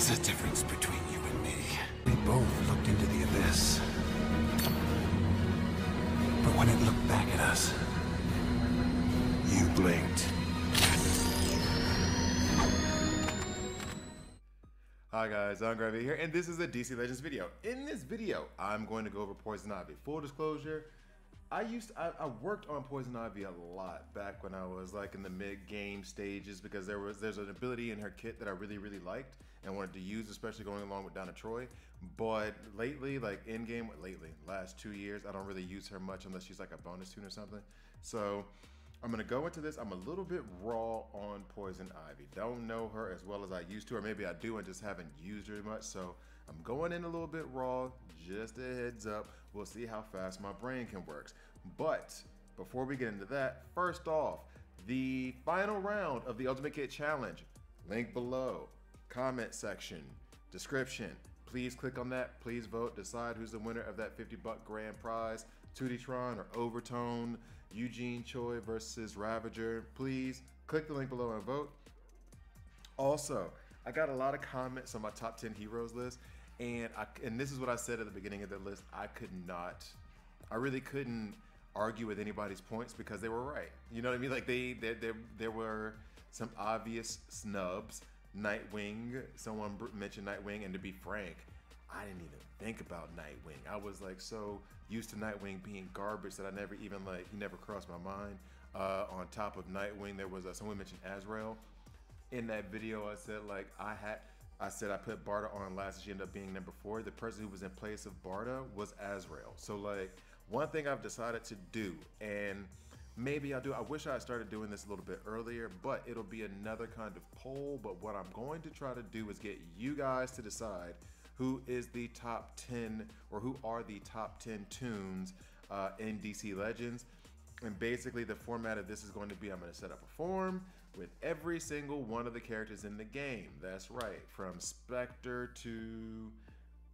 is a difference between you and me. We both looked into the abyss. But when it looked back at us, you blinked. Hi guys, I'm Gravy here, and this is a DC Legends video. In this video, I'm going to go over Poison Ivy. Full disclosure, I used I, I, worked on Poison Ivy a lot back when I was like in the mid game stages because there was there's an ability in her kit that I really really liked and wanted to use, especially going along with Donna Troy. But lately, like in game, lately last two years, I don't really use her much unless she's like a bonus toon or something. So I'm gonna go into this. I'm a little bit raw on Poison Ivy. Don't know her as well as I used to, or maybe I do and just haven't used her much. So I'm going in a little bit raw, just a heads up. We'll see how fast my brain can work. But before we get into that, first off, the final round of the Ultimate Kit Challenge, link below, comment section, description. Please click on that. Please vote. Decide who's the winner of that 50 buck grand prize. 2D or Overtone, Eugene Choi versus Ravager. Please click the link below and vote. Also, I got a lot of comments on my top 10 heroes list, and I, and this is what I said at the beginning of the list. I could not, I really couldn't argue with anybody's points because they were right. You know what I mean? Like they, there, there, were some obvious snubs. Nightwing, someone mentioned Nightwing, and to be frank, I didn't even think about Nightwing. I was like so used to Nightwing being garbage that I never even like he never crossed my mind. Uh, on top of Nightwing, there was uh, someone mentioned Azrael. In that video, I said like I had. I said I put Barda on last she ended up being number four. The person who was in place of Barda was Azrael. So like one thing I've decided to do, and maybe I'll do, I wish I started doing this a little bit earlier, but it'll be another kind of poll. But what I'm going to try to do is get you guys to decide who is the top 10 or who are the top 10 toons uh, in DC Legends. And basically, the format of this is going to be I'm going to set up a form with every single one of the characters in the game. That's right, from Spectre to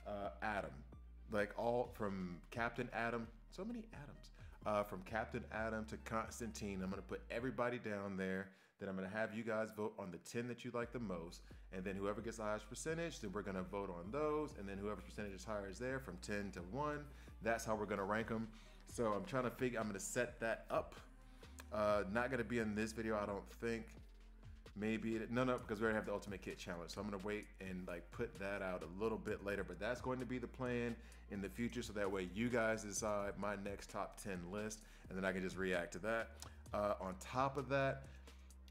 uh, Atom. Like all from Captain Atom, so many Atoms. Uh, from Captain Atom to Constantine, I'm going to put everybody down there then I'm going to have you guys vote on the 10 that you like the most. And then whoever gets the highest percentage, then we're going to vote on those. And then whoever's percentage is higher is there from 10 to 1. That's how we're going to rank them. So I'm trying to figure, I'm to set that up. Uh, not to be in this video, I don't think. Maybe, it, no, no, because we already have the Ultimate Kit Challenge. So I'm to wait and like put that out a little bit later. But that's going to be the plan in the future. So that way you guys decide my next top 10 list. And then I can just react to that. Uh, on top of that,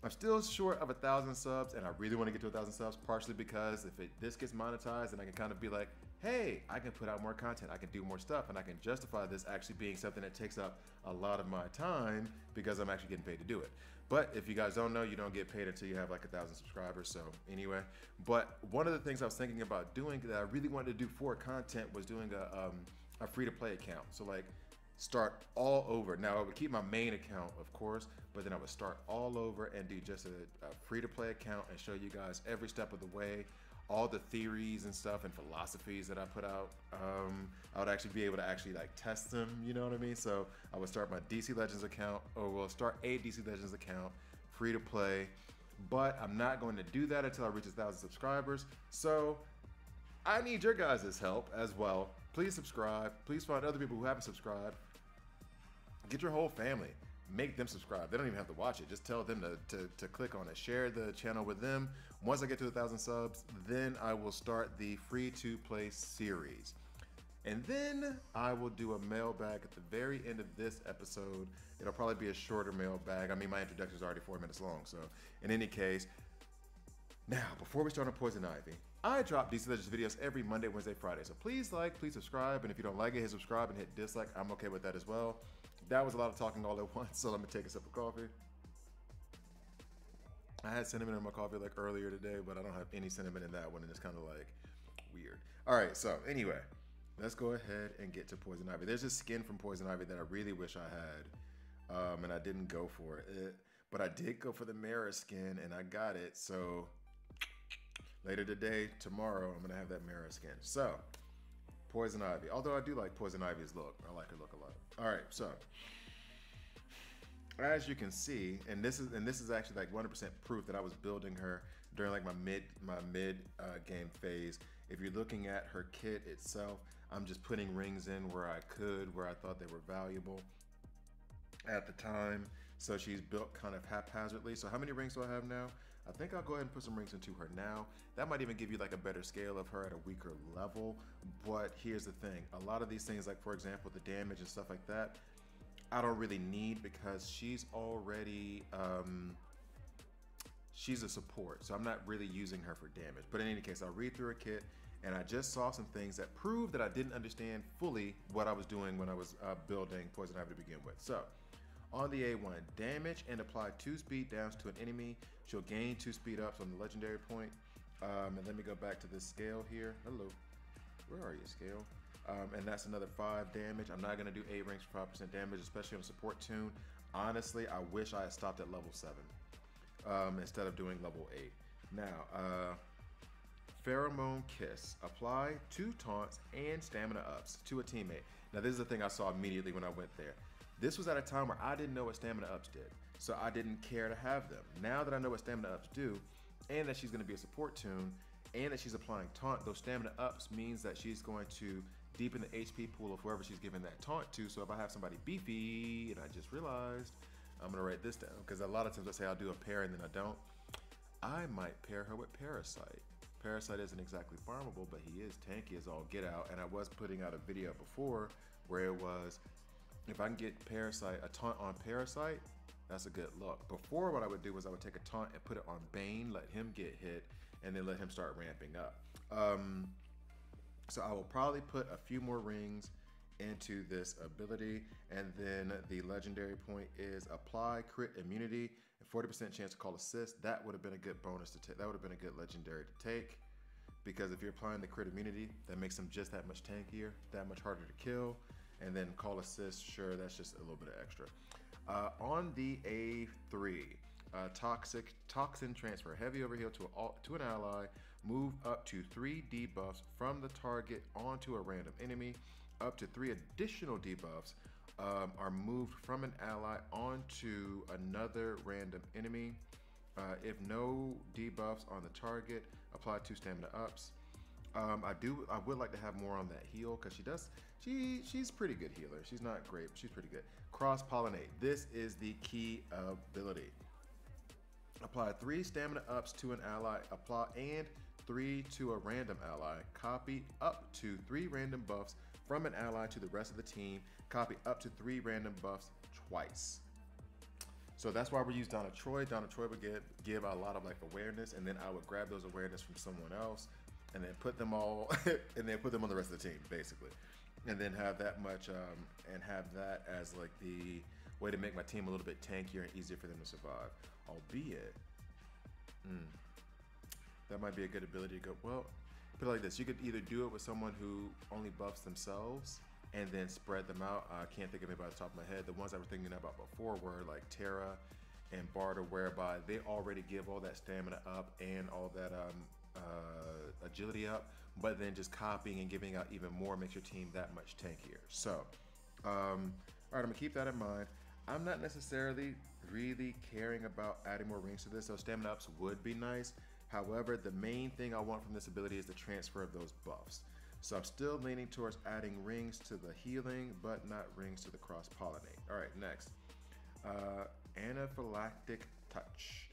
I'm still short of a thousand subs, and I really want to get to a thousand subs, partially because if it, this gets monetized, then I can kind of be like, hey, I can put out more content, I can do more stuff, and I can justify this actually being something that takes up a lot of my time because I'm actually getting paid to do it. But if you guys don't know, you don't get paid until you have like a thousand subscribers. So anyway, but one of the things I was thinking about doing that I really wanted to do for content was doing a, um, a free to play account. So like start all over. Now I would keep my main account, of course, but then I would start all over and do just a, a free to play account and show you guys every step of the way, all the theories and stuff and philosophies that I put out. Um, I would actually be able to actually like test them, you know what I mean? So I would start my DC Legends account, or we'll start a DC Legends account, free to play. But I'm not going to do that until I reach a thousand subscribers. So I need your guys' help as well. Please subscribe. Please find other people who haven't subscribed. Get your whole family. Make them subscribe. They don't even have to watch it. Just tell them to, to, to click on it. Share the channel with them. Once I get to a thousand subs, then I will start the free to play series. And then I will do a mailbag at the very end of this episode. It'll probably be a shorter mailbag. I mean, my introduction is already four minutes long. So, in any case, now, before we start on Poison Ivy, I drop DC Legends videos every Monday, Wednesday, Friday. So please like, please subscribe, and if you don't like it, hit subscribe and hit dislike. I'm okay with that as well. That was a lot of talking all at once, so let me take a sip of coffee. I had cinnamon in my coffee like earlier today, but I don't have any cinnamon in that one, and it's kind of like weird. All right, so anyway, let's go ahead and get to Poison Ivy. There's a skin from Poison Ivy that I really wish I had, um, and I didn't go for it. But I did go for the Mera skin, and I got it. So later today, tomorrow, I'm gonna have that Mera skin. So, Poison Ivy. Although I do like Poison Ivy's look. I like her look a lot. All right, so as you can see, and this is and this is actually like 100% proof that I was building her during like my mid my mid uh, game phase. If you're looking at her kit itself, I'm just putting rings in where I could, where I thought they were valuable at the time. So she's built kind of haphazardly. So how many rings do I have now? I think I'll go ahead and put some rings into her now. That might even give you like a better scale of her at a weaker level. But here's the thing. A lot of these things, like for example, the damage and stuff like that, I don't really need because she's already, um, she's a support. So I'm not really using her for damage. But in any case, I'll read through her kit and I just saw some things that proved that I didn't understand fully what I was doing when I was uh, building Poison Ivy to begin with. So on the A1, damage and apply two speed downs to an enemy. She'll gain two speed ups on the legendary point. Um, and let me go back to this scale here. Hello, where are you, scale? Um, and that's another five damage. I'm not gonna do eight rings for five percent damage, especially on support toon. Honestly, I wish I had stopped at level seven um, instead of doing level eight. Now, uh, Pheromone Kiss. Apply two taunts and stamina ups to a teammate. Now, this is the thing I saw immediately when I went there. This was at a time where I didn't know what stamina ups did, so I didn't care to have them. Now that I know what stamina ups do, and that she's going to be a support tune, and that she's applying taunt, those stamina ups means that she's going to deepen the HP pool of whoever she's giving that taunt to. So if I have somebody beefy, and I just realized, I'm going to write this down because a lot of times I say I'll do a pair and then I don't. I might pair her with Parasite. Parasite isn't exactly farmable, but he is tanky as all get out. And I was putting out a video before where it was if I can get Parasite, a taunt on Parasite, that's a good look. Before, what I would do was I would take a taunt and put it on Bane, let him get hit, and then let him start ramping up. Um, so I will probably put a few more rings into this ability, and then the legendary point is apply crit immunity and 40% chance to call assist. That would have been a good bonus to take. That would have been a good legendary to take because if you're applying the crit immunity, that makes them just that much tankier, that much harder to kill and then call assist. Sure, that's just a little bit of extra. Uh, on the A3, uh, toxic toxin transfer, heavy overheal to a, to an ally, move up to three debuffs from the target onto a random enemy. Up to three additional debuffs um, are moved from an ally onto another random enemy. Uh, if no debuffs on the target, apply two stamina ups. Um, I do. I would like to have more on that heal because she does. She she's pretty good healer. She's not great, but she's pretty good. Cross pollinate. This is the key ability. Apply three stamina ups to an ally. Apply and three to a random ally. Copy up to three random buffs from an ally to the rest of the team. Copy up to three random buffs twice. So that's why we use Donna Troy. Donna Troy would give, give a lot of like awareness, and then I would grab those awareness from someone else and then put them all and then put them on the rest of the team basically and then have that much um, and have that as like the way to make my team a little bit tankier and easier for them to survive albeit mm, that might be a good ability to go well put it like this you could either do it with someone who only buffs themselves and then spread them out i can't think of anybody by the top of my head the ones i was thinking about before were like Terra and Barda whereby they already give all that stamina up and all that um, uh, agility up, but then just copying and giving out even more makes your team that much tankier. So, um, all right, I'm gonna keep that in mind. I'm not necessarily really caring about adding more rings to this, so stamina ups would be nice. However, the main thing I want from this ability is the transfer of those buffs. So I'm still leaning towards adding rings to the healing, but not rings to the cross pollinate. All right, next. Uh, anaphylactic touch.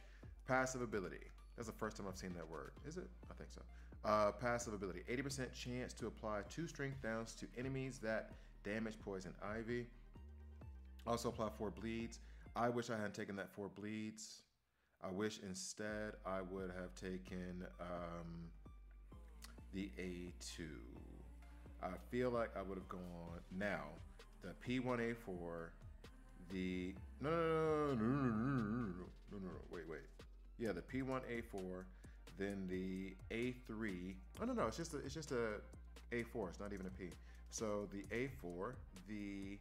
Passive ability. That's the first time I've seen that word. Is it? I think so. Uh, passive ability 80% chance to apply two strength downs to enemies that damage poison ivy. Also apply four bleeds. I wish I hadn't taken that four bleeds. I wish instead I would have taken um, the A2. I feel like I would have gone now the P1A4, the no no no no no no no no no wait wait yeah, the P1A4, then the A3. Oh no, no, it's just a, it's just a A4. It's not even a P. So the A4, the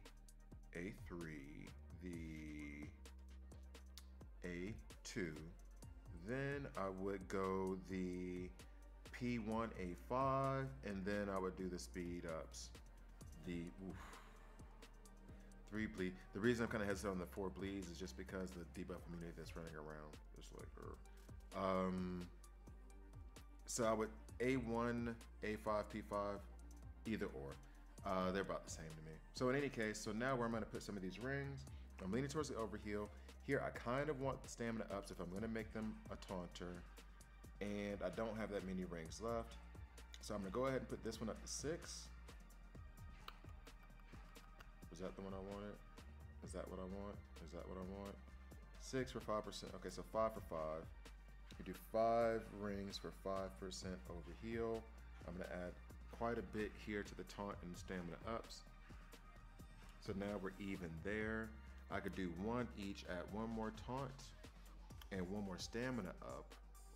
A3, the A2. Then I would go the P1A5, and then I would do the speed ups. The oof, three bleed. The reason I'm kind of hesitant on the four bleeds is just because the debuff immunity that's running around. Just like, er. um, So I would A1, A5, P5, either or. Uh, they're about the same to me. So in any case, so now where I'm gonna put some of these rings, I'm leaning towards the overheal. Here, I kind of want the stamina ups if I'm gonna make them a taunter, and I don't have that many rings left. So I'm gonna go ahead and put this one up to six. Was that the one I wanted? Is that what I want? Is that what I want? Six for 5%. Okay, so five for five. We do five rings for 5% over heal. I'm gonna add quite a bit here to the taunt and stamina ups. So now we're even there. I could do one each, at one more taunt and one more stamina up.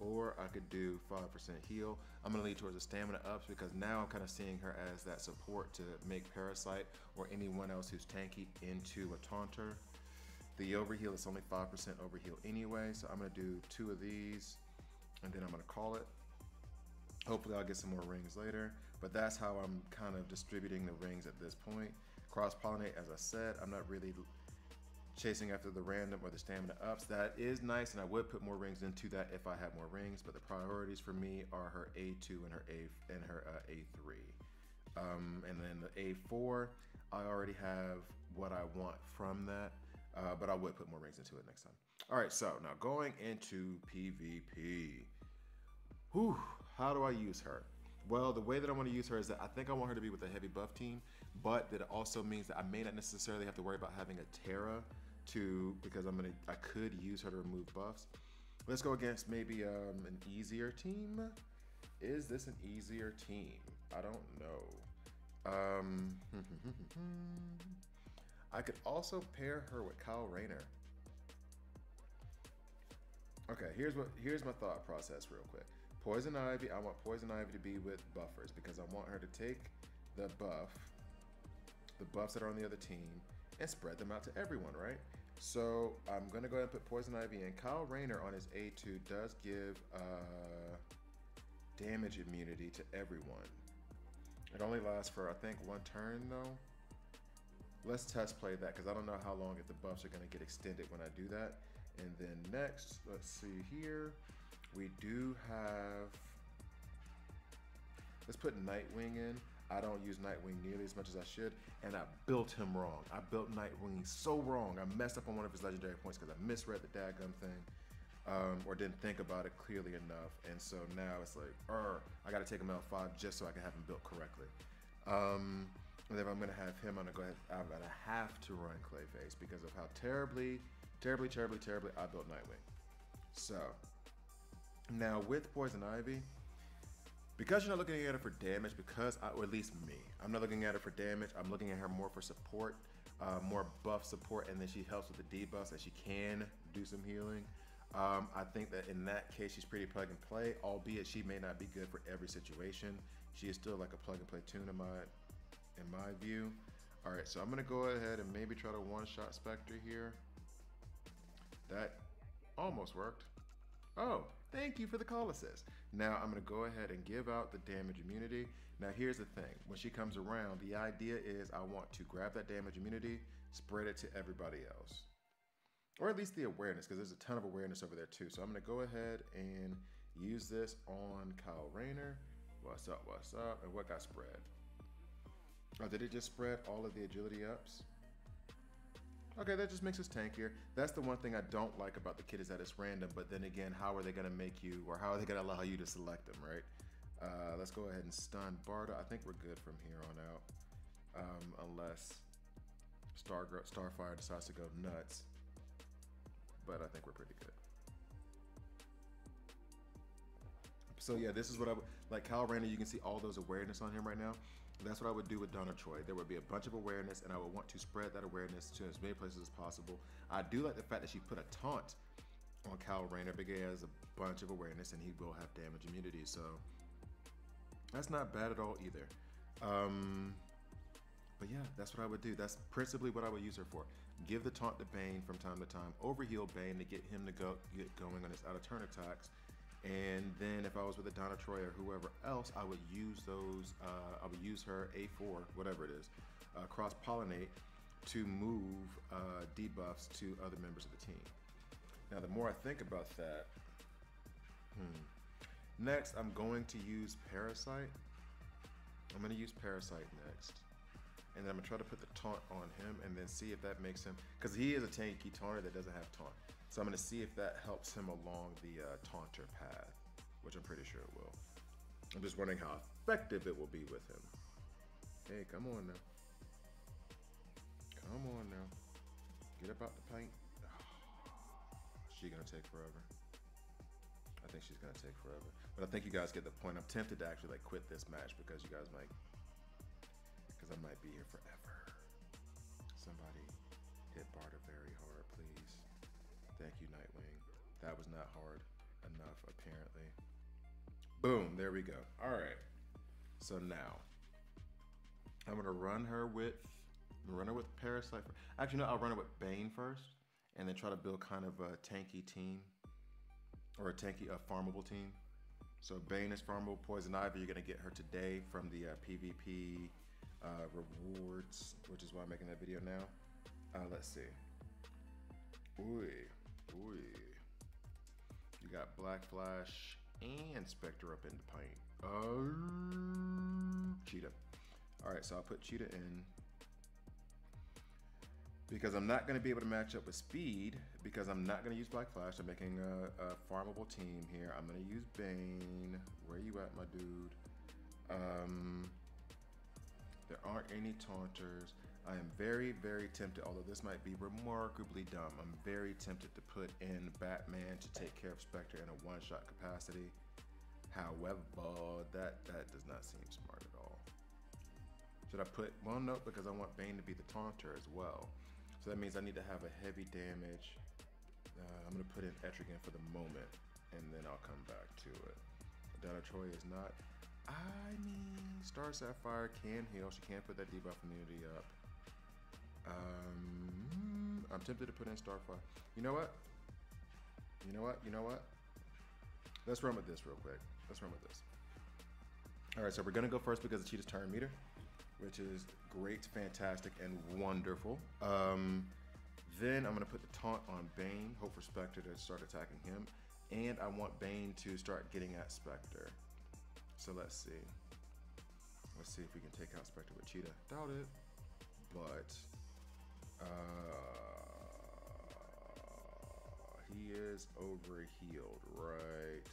Or I could do 5% heal. I'm gonna lead towards the stamina ups because now I'm kind of seeing her as that support to make Parasite or anyone else who's tanky into a taunter. The overheal is only 5% overheal anyway, so I'm gonna do two of these and then I'm gonna call it. Hopefully I'll get some more rings later, but that's how I'm kind of distributing the rings at this point. Cross pollinate, as I said, I'm not really chasing after the random or the stamina ups. That is nice, and I would put more rings into that if I had more rings. But the priorities for me are her A2 and her A and her uh, A3, um, and then the A4. I already have what I want from that, uh, but I would put more rings into it next time. All right, so now going into PvP. Whew, how do I use her? Well, the way that I want to use her is that I think I want her to be with a heavy buff team, but that it also means that I may not necessarily have to worry about having a Terra to because I'm gonna I could use her to remove buffs. Let's go against maybe um, an easier team. Is this an easier team? I don't know. Um, I could also pair her with Kyle Rayner. Okay, here's what here's my thought process real quick. Poison Ivy, I want Poison Ivy to be with buffers because I want her to take the buff, the buffs that are on the other team, and spread them out to everyone, right? So I'm gonna go ahead and put Poison Ivy in. Kyle Rayner on his A2 does give uh, damage immunity to everyone. It only lasts for I think one turn though. Let's test play that because I don't know how long if the buffs are gonna get extended when I do that. And then next, let's see here. We do have, let's put Nightwing in. I don't use Nightwing nearly as much as I should, and I built him wrong. I built Nightwing so wrong. I messed up on one of his legendary points because I misread the daggum thing, um, or didn't think about it clearly enough. And so now it's like, er, I got to take him out five just so I can have him built correctly. Um, and if I'm gonna have him, I'm gonna go ahead. I'm gonna have to run Clayface because of how terribly, terribly, terribly, terribly I built Nightwing. So now with Poison Ivy, because you're not looking at her for damage, because I, or at least me, I'm not looking at her for damage. I'm looking at her more for support, uh, more buff support, and then she helps with the debuffs, and she can do some healing. Um, I think that in that case, she's pretty plug and play, albeit she may not be good for every situation. She is still like a plug and play toon in my, in my view. All right, so I'm gonna go ahead and maybe try to one-shot Spectre here. That almost worked. Oh, thank you for the call assist. Now I'm gonna go ahead and give out the damage immunity. Now here's the thing, when she comes around, the idea is I want to grab that damage immunity, spread it to everybody else. Or at least the awareness, because there's a ton of awareness over there too. So I'm gonna go ahead and use this on Kyle Rayner. What's up, what's up? And what got spread? Oh, did it just spread all of the agility ups? Okay, that just makes us tankier. That's the one thing I don't like about the kit is that it's random, but then again, how are they gonna make you, or how are they gonna allow you to select them, right? Uh, let's go ahead and stun Barda. I think we're good from here on out. Um, unless Star Starfire decides to go nuts. But I think we're pretty good. So yeah, this is what I like Kyle Rayner, you can see all those awareness on him right now. That's what I would do with Donna Troy. There would be a bunch of awareness, and I would want to spread that awareness to as many places as possible. I do like the fact that she put a taunt on Kyle Rayner because he has a bunch of awareness, and he will have damage immunity. So that's not bad at all either. Um, but yeah, that's what I would do. That's principally what I would use her for. Give the taunt to Bane from time to time. Overheal Bane to get him to go get going on his out of turn attacks and then if I was with a Donna Troy or whoever else, I would use those, uh, I would use her A4, whatever it is, uh, cross pollinate to move uh, debuffs to other members of the team. Now, the more I think about that, hmm, Next, I'm going to use Parasite. I'm going to use Parasite next. And then I'm to try to put the taunt on him and then see if that makes him. Because he is a tanky taunter that doesn't have taunt. So I'm to see if that helps him along the uh, taunter path, which I'm pretty sure it will. I'm just wondering how effective it will be with him. Hey, come on now. Come on now. Get about the paint. she gonna take forever. I think she's gonna take forever. But I think you guys get the point. I'm tempted to actually like quit this match because you guys might because I might be here forever. Somebody hit Barda very hard, please. Thank you, Nightwing. That was not hard enough, apparently. Boom, there we go. All right. So now I'm gonna run her with run her with Parasite. Actually, no, I'll run her with Bane first, and then try to build kind of a tanky team or a tanky, a farmable team. So Bane is farmable. Poison Ivy, you're gonna get her today from the uh, PvP uh, rewards, which is why I'm making that video now. Uh, let's see. Ooh, ooh. You got Black Flash and Spectre up in the paint. Oh, Cheetah. All right, so I'll put Cheetah in because I'm not going to be able to match up with speed because I'm not going to use Black Flash. I'm making a, a farmable team here. I'm going to use Bane. Where you at, my dude? Um, there aren't any taunters. I am very, very tempted, although this might be remarkably dumb, I'm very tempted to put in Batman to take care of Spectre in a one-shot capacity. However, that, that does not seem smart at all. Should I put, well, no, because I want Bane to be the taunter as well. So that means I need to have a heavy damage. Uh, I'm gonna put in Etrigan for the moment, and then I'll come back to it. Donna Troy is not. I mean, Star Sapphire can heal. She can put that debuff immunity up. Um, I'm tempted to put in Starfire. You know what? You know what? You know what? Let's run with this real quick. Let's run with this. All right, so we're gonna go first because the Cheetah's turn meter which is great, fantastic, and wonderful. Um, then I'm gonna put the taunt on Bane, hope for Spectre to start attacking him, and I want Bane to start getting at Spectre. So let's see. Let's see if we can take out Spectre with Cheetah. Doubt it, but uh, he is overhealed, right?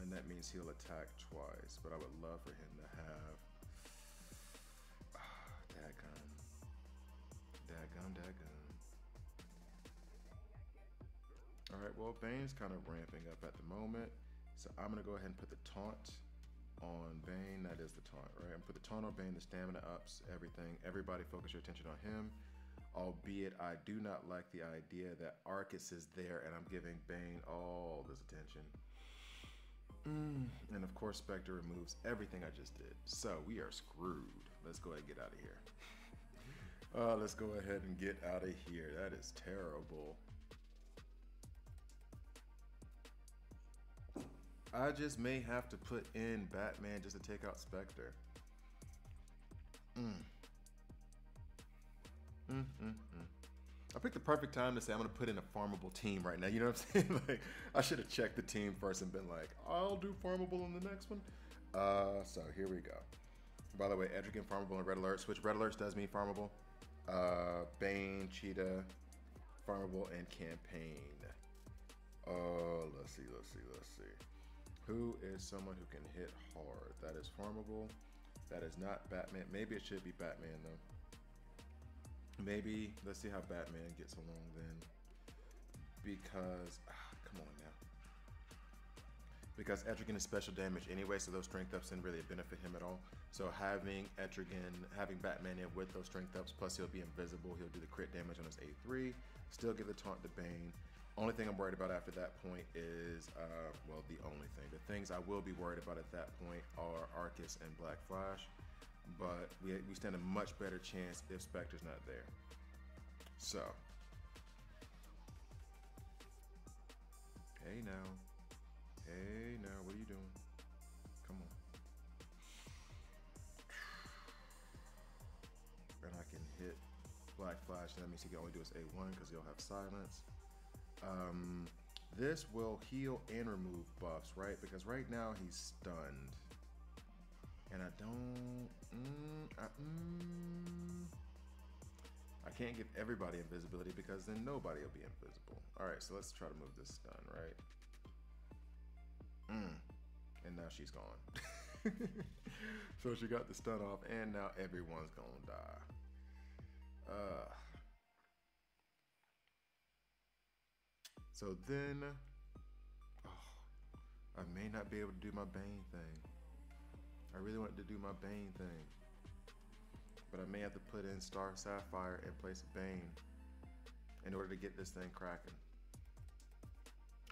And that means he'll attack twice, but I would love for him to have Dadgum. Dadgum, dadgum. Alright, well, Bane's kind of ramping up at the moment. So I'm going to go ahead and put the taunt on Bane. That is the taunt, right? I'm put the taunt on Bane, the stamina ups, everything. Everybody focus your attention on him. Albeit, I do not like the idea that Arcus is there and I'm giving Bane all this attention. Mm. And of course, Spectre removes everything I just did. So we are screwed. Let's go ahead and get out of here. uh, let's go ahead and get out of here. That is terrible. I just may have to put in Batman just to take out Spectre. Mm. Mm, mm, mm. I picked the perfect time to say I'm gonna put in a farmable team right now. You know what I'm saying? like I should have checked the team first and been like, I'll do farmable in the next one. Uh, so here we go. By the way, Etrigan farmable and Red Alert. Switch Red Alerts does mean farmable. Uh, Bane, Cheetah, farmable, and campaign. Oh, let's see, let's see, let's see. Who is someone who can hit hard? That is farmable. That is not Batman. Maybe it should be Batman though. Maybe let's see how Batman gets along then. Because ah, come on now. Because Etrigan is special damage anyway, so those strength ups didn't really benefit him at all. So having Etrigan, having Batman in with those strength ups, plus he'll be invisible, he'll do the crit damage on his A3, still give the taunt to Bane. Only thing I'm worried about after that point is, uh, well, the only thing. The things I will be worried about at that point are Arcus and Black Flash but we, we stand a much better chance if Spectre's not there. So, hey now, hey now, what are you doing? Come on. And I can hit Black Flash, that means he can only do his A1 because he'll have silence. Um, this will heal and remove buffs, right? Because right now he's stunned. And I don't... Mm, I, mm, I can't give everybody invisibility because then nobody will be invisible. All right, so let's try to move this stun, right? Mm. And now she's gone. so she got the stun off, and now everyone's gonna die. Uh, so then, oh, I may not be able to do my Bane thing. I really wanted to do my Bane thing. But I may have to put in Star Sapphire in place of Bane in order to get this thing cracking.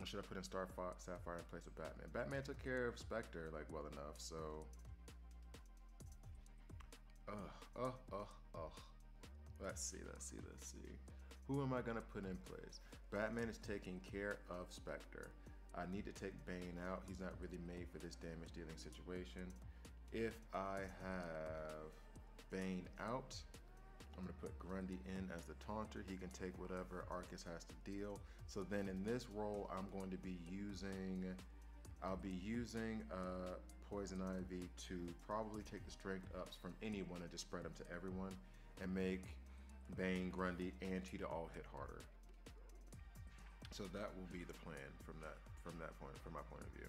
Or should I put in Star Sapphire in place of Batman? Batman took care of Spectre like well enough, so. Ugh, ugh, ugh, ugh. Let's see, let's see, let's see. Who am I gonna put in place? Batman is taking care of Spectre. I need to take Bane out. He's not really made for this damage dealing situation. If I have Bane out, I'm gonna put Grundy in as the taunter. He can take whatever Arcus has to deal. So then in this role, I'm going to be using, I'll be using uh, Poison Ivy to probably take the strength ups from anyone and just spread them to everyone and make Bane, Grundy, and Cheetah all hit harder. So that will be the plan from that from that point from my point of view.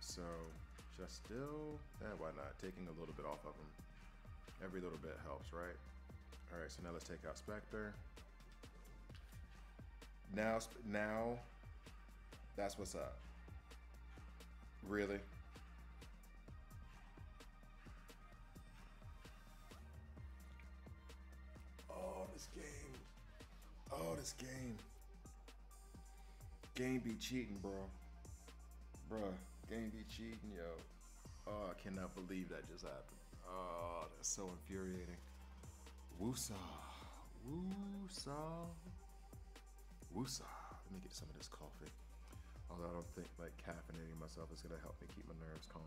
So should I still? Eh, why not? Taking a little bit off of them. Every little bit helps, right? All right, so now let's take out Spectre. Now, now, that's what's up. Really? This game. Oh, this game. Game be cheating, bro. Bruh, game be cheating, yo. Oh, I cannot believe that just happened. Oh, that's so infuriating. Woosah. Woosah. Woosah. Let me get some of this coffee. Although I don't think like caffeinating myself is gonna help me keep my nerves calm.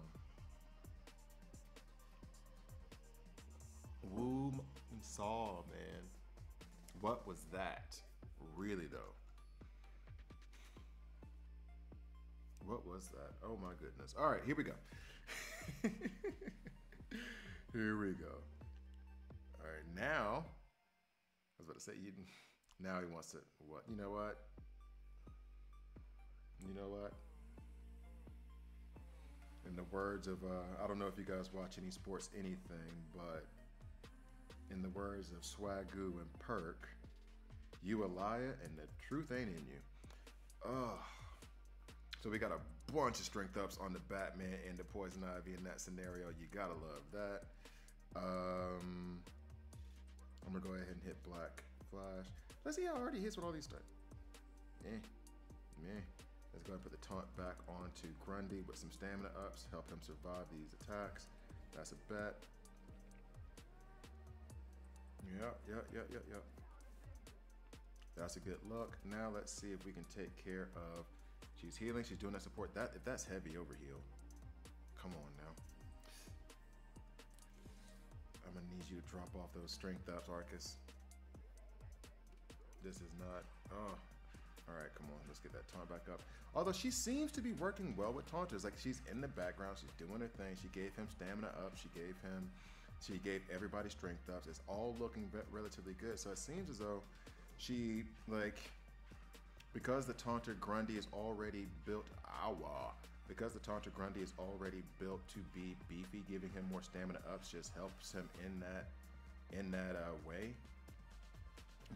Woo saw, man. What was that? Really though. What was that? Oh my goodness. All right, here we go. here we go. All right, now, I was about to say, you, now he wants to, what? You know what? You know what? In the words of, uh, I don't know if you guys watch any sports, anything, but in the words of Swagoo and Perk, you a liar and the truth ain't in you. Oh, so we got a bunch of strength ups on the Batman and the Poison Ivy in that scenario. You gotta love that. Um, I'm gonna go ahead and hit Black Flash. Let's see how hard he hits with all these stuff. Eh, meh. Let's go ahead and put the taunt back onto Grundy with some stamina ups, help him survive these attacks. That's a bet. Yep, yep, yep, yep, yep. That's a good look. Now let's see if we can take care of She's healing. She's doing that support. That if that's heavy overheal. Come on now. I'm gonna need you to drop off those strength ups, Arcus. This is not. Oh. All right, come on. Let's get that taunt back up. Although she seems to be working well with taunters. Like she's in the background. She's doing her thing. She gave him stamina up. She gave him. She gave everybody strength ups. It's all looking relatively good. So it seems as though she like because the Taunter Grundy is already built, awa, because the Taunter Grundy is already built to be beefy, giving him more stamina ups just helps him in that in that uh, way.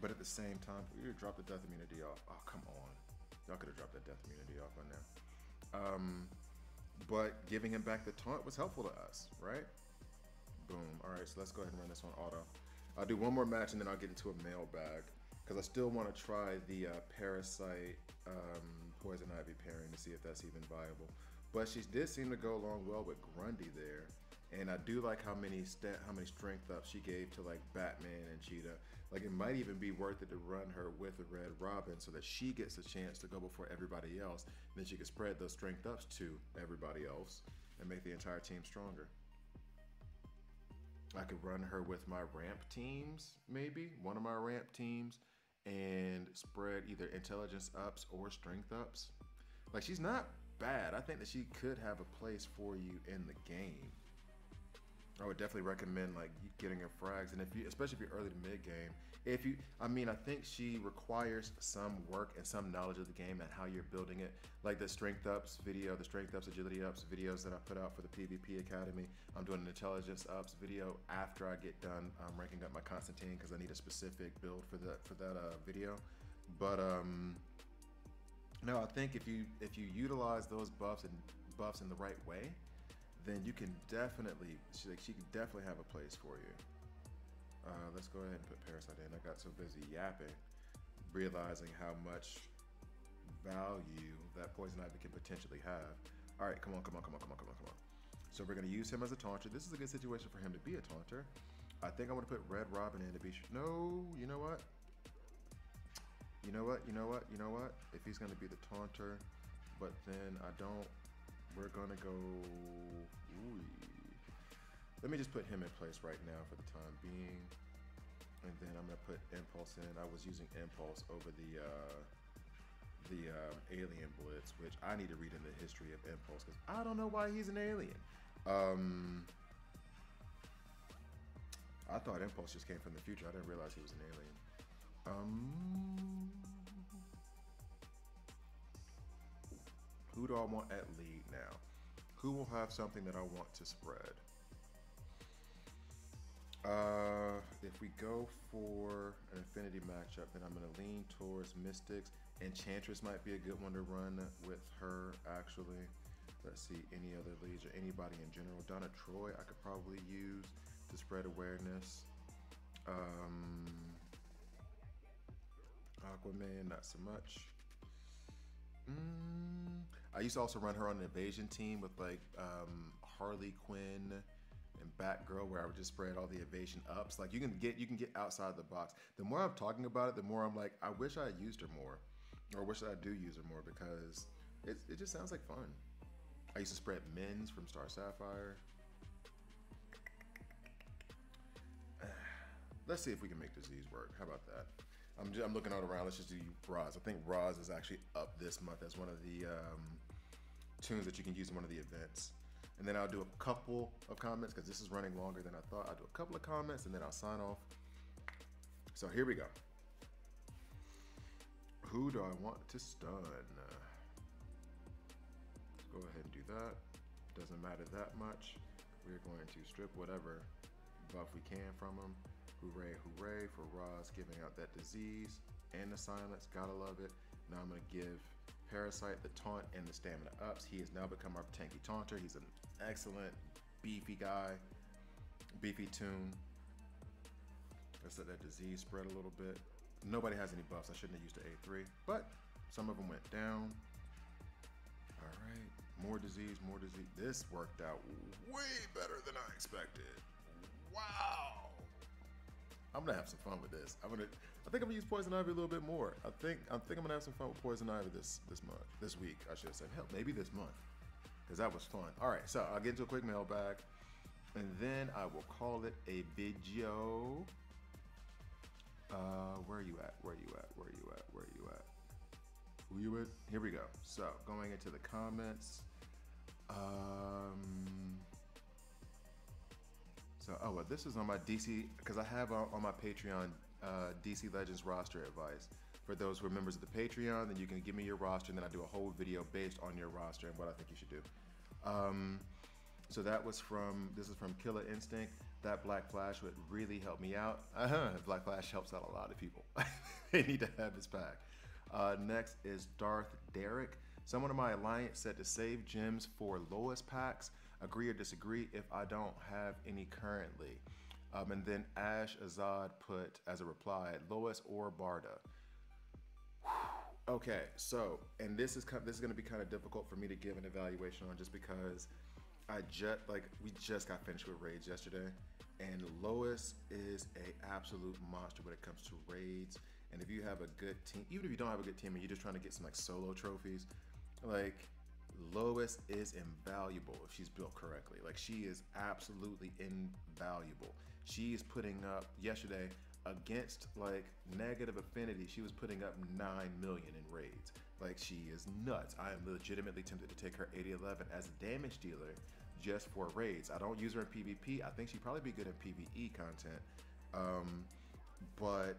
But at the same time, we drop the death immunity off. Oh, come on. Y'all could have dropped that death immunity off by now. Um, but giving him back the taunt was helpful to us, right? Boom. All right, so let's go ahead and run this one auto. I'll do one more match and then I'll get into a mailbag because I still want to try the uh, Parasite um, Poison Ivy pairing to see if that's even viable. But she did seem to go along well with Grundy there. And I do like how many how many strength ups she gave to like Batman and Cheetah. Like it might even be worth it to run her with Red Robin so that she gets a chance to go before everybody else. Then she can spread those strength ups to everybody else and make the entire team stronger. I could run her with my ramp teams, maybe one of my ramp teams, and spread either intelligence ups or strength ups. Like she's not bad. I think that she could have a place for you in the game. I would definitely recommend like getting her frags, and if you, especially if you're early to mid game, if you, I mean, I think she requires some work and some knowledge of the game and how you're building it. Like the strength ups video, the strength ups, agility ups videos that I put out for the PvP Academy. I'm doing an intelligence ups video after I get done um, ranking up my Constantine because I need a specific build for that for that uh, video. But um, no, I think if you if you utilize those buffs and buffs in the right way, then you can definitely she, like, she can definitely have a place for you. Uh, let's go ahead and put Parasite in. I got so busy yapping, realizing how much value that Poison Ivy can potentially have. All right, come on, come on, come on, come on, come on, come on. So we're gonna use him as a taunter. This is a good situation for him to be a taunter. I think I'm gonna put Red Robin in to be. No, you know what? You know what? You know what? You know what? If he's gonna be the taunter, but then I don't. We're gonna go. Ooh. Let me just put him in place right now for the time being, and then I'm gonna put Impulse in. I was using Impulse over the uh, the um, Alien Blitz, which I need to read in the history of Impulse because I don't know why he's an alien. Um, I thought Impulse just came from the future. I didn't realize he was an alien. Um, who do I want at lead now? Who will have something that I want to spread? Uh, if we go for an affinity matchup, then I'm going to lean towards Mystics. Enchantress might be a good one to run with her, actually. Let's see, any other leads or anybody in general. Donna Troy, I could probably use to spread awareness. Um, Aquaman, not so much. Mm, I used to also run her on an evasion team with like um, Harley Quinn and Batgirl, where I would just spread all the evasion ups. Like you can get you can get outside the box. The more I'm talking about it, the more I'm like, I wish I used her more, or wish that I do use her more because it it just sounds like fun. I used to spread Men's from Star Sapphire. Let's see if we can make disease work. How about that? I'm, just, I'm looking all around. Let's just do Roz. I think Roz is actually up this month as one of the um, toons that you can use in one of the events. And then I'll do a couple of comments because this is running longer than I thought. I'll do a couple of comments and then I'll sign off. So here we go. Who do I want to stun? Let's go ahead and do that. Doesn't matter that much. We're going to strip whatever buff we can from him. Hooray, hooray for Roz giving out that disease and the silence. Gotta love it. Now I'm gonna give Parasite the taunt and the stamina ups. He has now become our tanky taunter. He's an excellent, beefy guy, beefy toon. Let's let that disease spread a little bit. Nobody has any buffs. I shouldn't have used the A3, but some of them went down. All right, more disease, more disease. This worked out way better than I expected. Wow. I'm gonna have some fun with this. I'm gonna. I think I'm gonna use poison ivy a little bit more. I think. I think I'm gonna have some fun with poison ivy this this month, this week. I should say. Hell, maybe this month, because that was fun. All right, so I'll get into a quick mailbag, and then I will call it a video. Uh, where are you at? Where are you at? Where are you at? Where are you at? Who you at? Here we go. So going into the comments. Um. So, oh, well, this is on my DC, because I have on my Patreon uh, DC Legends roster advice. For those who are members of the Patreon, then you can give me your roster, and then I do a whole video based on your roster and what I think you should do. Um, so that was from, this is from Killer Instinct. That Black Flash would really help me out. Uh-huh, Black Flash helps out a lot of people. they need to have his pack. Uh, next is Darth Derek. Someone in my alliance said to save gems for Lois packs agree or disagree if I don't have any currently. Um, and then Ash Azad put as a reply, Lois or Barda. okay, so and this is this is to be kind of difficult for me to give an evaluation on just because I just like we just got finished with raids yesterday, and Lois is a absolute monster when it comes to raids. And if you have a good team, even if you don't have a good team and you're just trying to get some like solo trophies, like Lois is invaluable if she's built correctly. Like she is absolutely invaluable. She is putting up yesterday. against like negative affinity, she was putting up 9 million in raids. Like she is nuts. I am legitimately tempted to take her 8011 as a damage dealer just for raids. I don't use her in PvP. I think she'd probably be good in PvE content. Um, but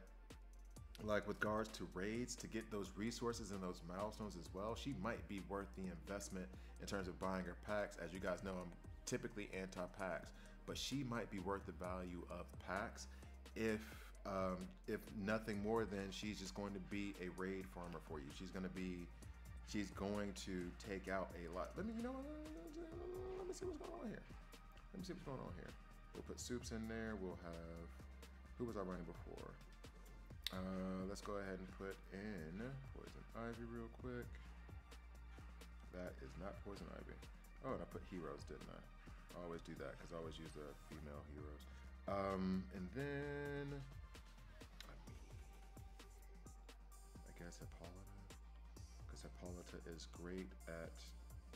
like with regards to raids to get those resources and those milestones as well, she might be worth the investment in terms of buying her packs. As you guys know, I'm typically anti-packs, but she might be worth the value of packs if um, if nothing more than she's just going to be a raid farmer for you. She's going to be she's going to take out a lot. Let me you know let me see what's going on here. Let me see what's going on here. We'll put soups in there. We'll have who was I running before? Uh, let's go ahead and put in Poison Ivy real quick. That is not Poison Ivy. Oh, and I put heroes, didn't I? I always do that because I always use the female heroes. Um, and then, I mean, I guess Hippolyta, because Hippolyta is great at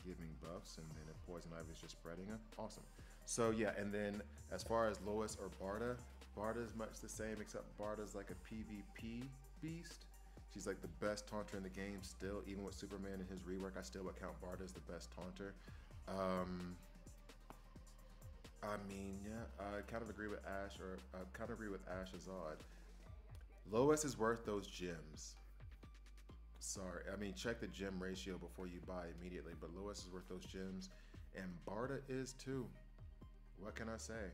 giving buffs, and then if Poison Ivy is just spreading them, awesome. So yeah, and then as far as Lois or Barda, Barda is much the same, except Barda's like a PvP beast. She's like the best taunter in the game still, even with Superman and his rework. I still would count Barda as the best taunter. Um, I mean, yeah, I kind of agree with Ash, or I kind of agree with Ash Azad. Lois is worth those gems. Sorry, I mean, check the gem ratio before you buy immediately, but Lois is worth those gems, and Barda is too. What can I say?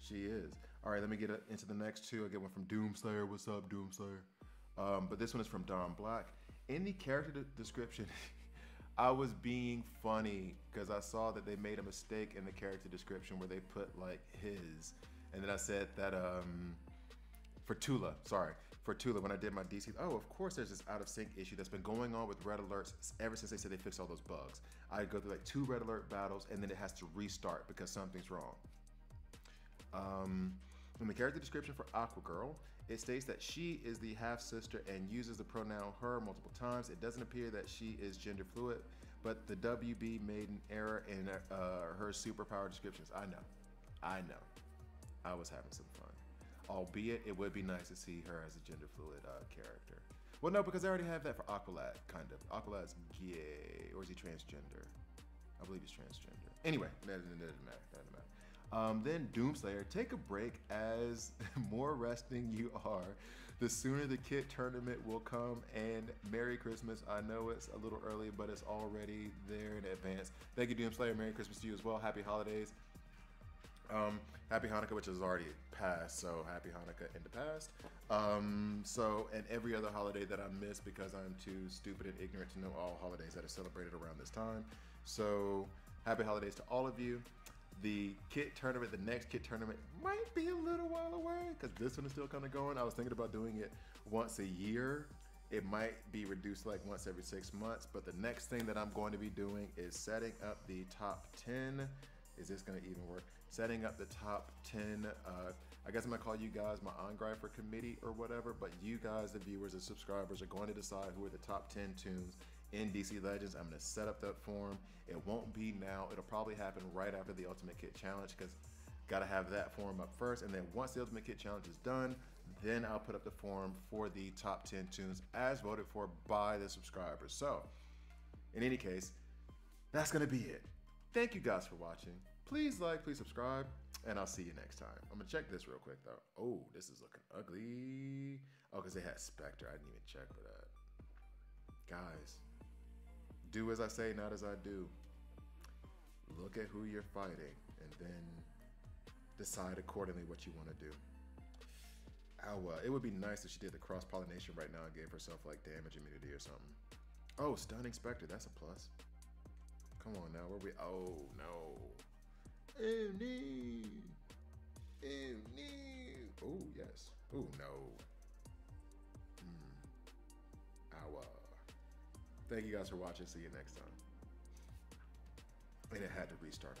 She is. All right, let me get into the next two. I get one from Doomslayer. What's up, Doomslayer? Um, but this one is from Don Black. In the character description, I was being funny because I saw that they made a mistake in the character description where they put like his, and then I said that um, for Tula, sorry, for Tula when I did my DC. Oh, of course, there's this out of sync issue that's been going on with red alerts ever since they said they fixed all those bugs. I go through like two red alert battles and then it has to restart because something's wrong. Um, in the character description for Aqua Girl, it states that she is the half sister and uses the pronoun her multiple times. It doesn't appear that she is gender fluid, but the WB made an error in uh, her superpower descriptions. I know. I know. I was having some fun. Albeit, it would be nice to see her as a gender fluid uh, character. Well, no, because I already have that for Aqualad, kind of. Aqualad's gay, or is he transgender? I believe he's transgender. Anyway, that doesn't matter. That doesn't matter. Um, then Doomslayer, take a break as more resting you are, the sooner the kit tournament will come. And Merry Christmas. I know it's a little early, but it's already there in advance. Thank you, Doomslayer. Merry Christmas to you as well. Happy holidays. Um, happy Hanukkah, which is already passed, so happy Hanukkah in the past. Um, so, and every other holiday that I miss because I'm too stupid and ignorant to know all holidays that are celebrated around this time. So, happy holidays to all of you. The kit tournament, the next kit tournament, might be a little while away because this one is still kind of going. I was thinking about doing it once a year. It might be reduced like once every six months, but the next thing that I'm going to be doing is setting up the top 10. Is this going to even work? Setting up the top 10. Uh, I guess I'm going to call you guys my for committee or whatever, but you guys, the viewers the subscribers, are going to decide who are the top 10 toons in DC Legends. I'm to set up that form. It won't be now. It'll probably happen right after the Ultimate Kit Challenge because got to have that form up first. And then once the Ultimate Kit Challenge is done, then I'll put up the form for the top 10 toons as voted for by the subscribers. So, in any case, that's to be it. Thank you guys for watching. Please like, please subscribe, and I'll see you next time. I'm to check this real quick, though. Oh, this is looking ugly. Oh, because they had Spectre. I didn't even check for that. Guys, do as I say, not as I do. Look at who you're fighting and then decide accordingly what you want to do. Ow, uh, it would be nice if she did the cross pollination right now and gave herself like damage immunity or something. Oh, stunning Spectre, that's a plus. Come on now, where we? Oh no. Oh no. Oh yes. Oh no. Thank you guys for watching. See you next time. And it had to restart.